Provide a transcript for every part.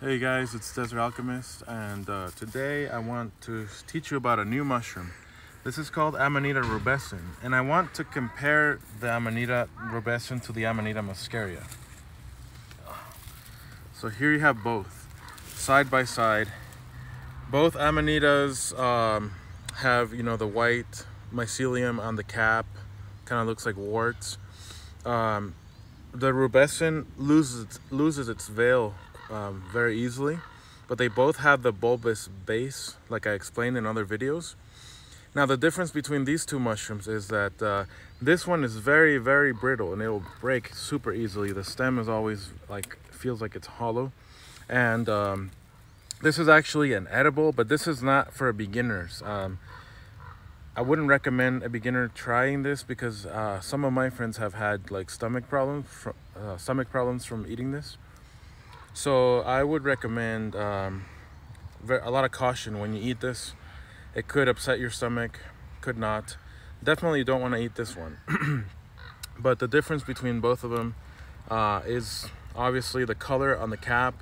Hey guys, it's Desert Alchemist, and uh, today I want to teach you about a new mushroom. This is called Amanita rubescens, and I want to compare the Amanita rubescens to the Amanita muscaria. So here you have both, side by side. Both Amanitas um, have, you know, the white mycelium on the cap, kind of looks like warts. Um, the rubescent loses loses its veil um, very easily, but they both have the bulbous base, like I explained in other videos. Now the difference between these two mushrooms is that uh, this one is very, very brittle and it will break super easily. The stem is always like, feels like it's hollow. And um, this is actually an edible, but this is not for beginners. Um, I wouldn't recommend a beginner trying this because uh, some of my friends have had like stomach problems, from, uh, stomach problems from eating this. So I would recommend um, a lot of caution when you eat this. It could upset your stomach, could not. Definitely you don't want to eat this one. but the difference between both of them uh, is obviously the color on the cap.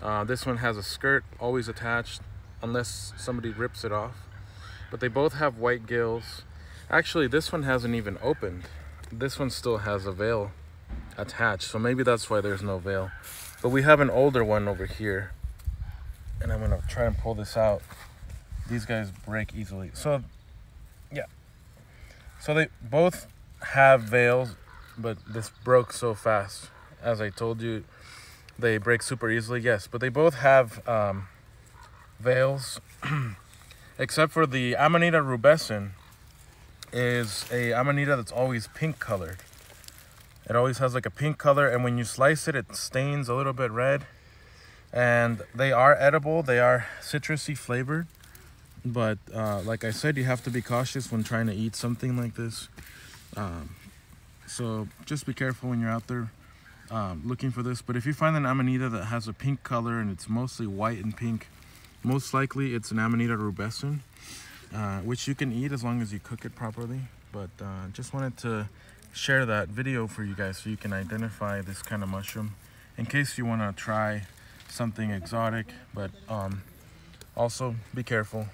Uh, this one has a skirt always attached unless somebody rips it off. But they both have white gills. Actually, this one hasn't even opened. This one still has a veil attached, so maybe that's why there's no veil. But we have an older one over here. And I'm gonna try and pull this out. These guys break easily. So, yeah. So they both have veils, but this broke so fast. As I told you, they break super easily, yes. But they both have um, veils, except for the Amanita rubescens is a Amanita that's always pink colored. It always has like a pink color and when you slice it, it stains a little bit red. And they are edible, they are citrusy flavored. But uh, like I said, you have to be cautious when trying to eat something like this. Um, so just be careful when you're out there um, looking for this. But if you find an Amanita that has a pink color and it's mostly white and pink, most likely it's an Amanita rubescens, uh, which you can eat as long as you cook it properly. But uh, just wanted to share that video for you guys so you can identify this kind of mushroom in case you want to try something exotic but um, also be careful